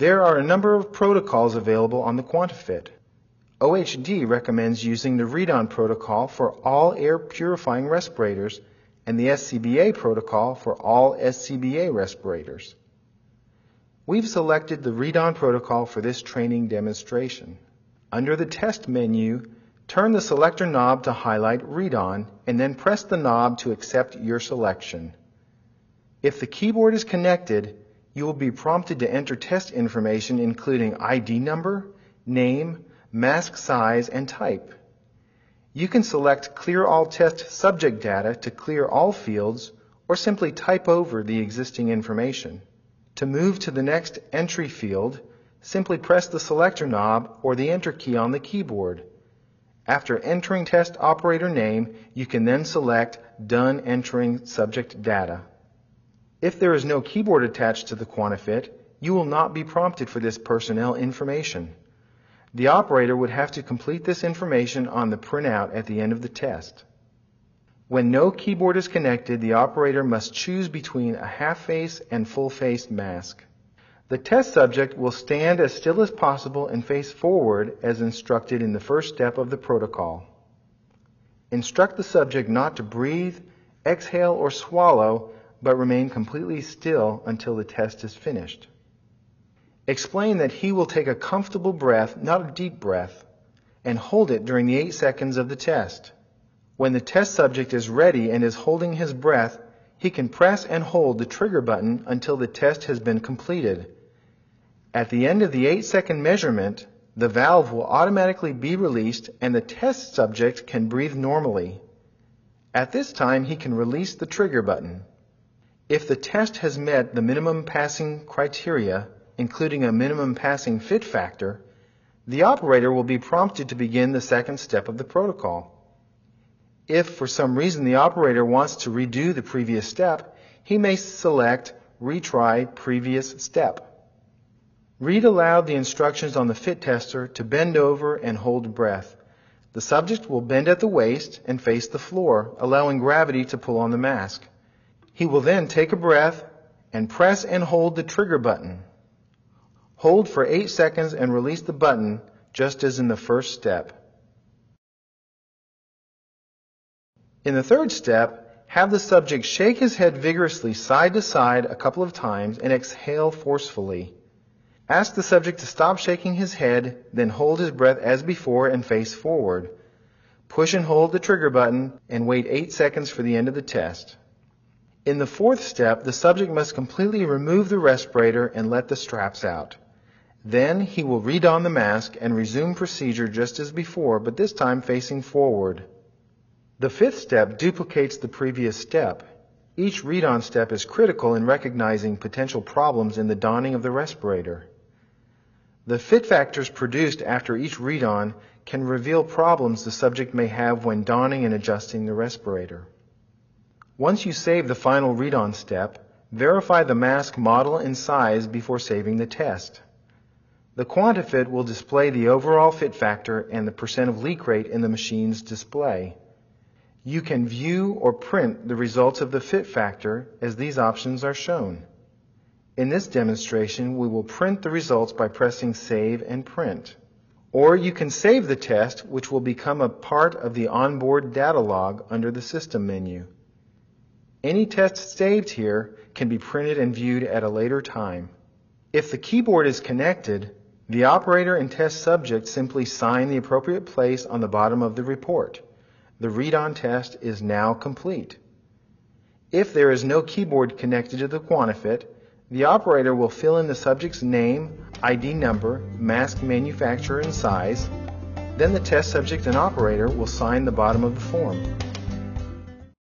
There are a number of protocols available on the QuantiFit. OHD recommends using the Redon protocol for all air purifying respirators and the SCBA protocol for all SCBA respirators. We've selected the Redon protocol for this training demonstration. Under the test menu, turn the selector knob to highlight Redon and then press the knob to accept your selection. If the keyboard is connected, you will be prompted to enter test information including ID number, name, mask size, and type. You can select Clear All Test Subject Data to clear all fields or simply type over the existing information. To move to the next entry field, simply press the selector knob or the enter key on the keyboard. After entering test operator name, you can then select Done Entering Subject Data. If there is no keyboard attached to the QuantiFit, you will not be prompted for this personnel information. The operator would have to complete this information on the printout at the end of the test. When no keyboard is connected, the operator must choose between a half-face and full-face mask. The test subject will stand as still as possible and face forward as instructed in the first step of the protocol. Instruct the subject not to breathe, exhale, or swallow, but remain completely still until the test is finished. Explain that he will take a comfortable breath, not a deep breath, and hold it during the eight seconds of the test. When the test subject is ready and is holding his breath, he can press and hold the trigger button until the test has been completed. At the end of the 8 second measurement, the valve will automatically be released and the test subject can breathe normally. At this time, he can release the trigger button. If the test has met the minimum passing criteria, including a minimum passing fit factor, the operator will be prompted to begin the second step of the protocol. If for some reason the operator wants to redo the previous step, he may select Retry Previous Step. Read aloud the instructions on the fit tester to bend over and hold breath. The subject will bend at the waist and face the floor, allowing gravity to pull on the mask. He will then take a breath and press and hold the trigger button. Hold for 8 seconds and release the button just as in the first step. In the third step, have the subject shake his head vigorously side to side a couple of times and exhale forcefully. Ask the subject to stop shaking his head, then hold his breath as before and face forward. Push and hold the trigger button and wait 8 seconds for the end of the test. In the fourth step, the subject must completely remove the respirator and let the straps out. Then he will redon the mask and resume procedure just as before, but this time facing forward. The fifth step duplicates the previous step. Each Redon step is critical in recognizing potential problems in the donning of the respirator. The fit factors produced after each Redon can reveal problems the subject may have when donning and adjusting the respirator. Once you save the final Redon step, verify the mask model and size before saving the test. The QuantiFit will display the overall fit factor and the percent of leak rate in the machine's display. You can view or print the results of the fit factor as these options are shown. In this demonstration, we will print the results by pressing Save and Print. Or you can save the test, which will become a part of the onboard data log under the System menu. Any test saved here can be printed and viewed at a later time. If the keyboard is connected, the operator and test subject simply sign the appropriate place on the bottom of the report. The Redon test is now complete. If there is no keyboard connected to the QuantiFit, the operator will fill in the subject's name, ID number, mask manufacturer, and size. Then the test subject and operator will sign the bottom of the form.